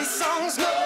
my songs go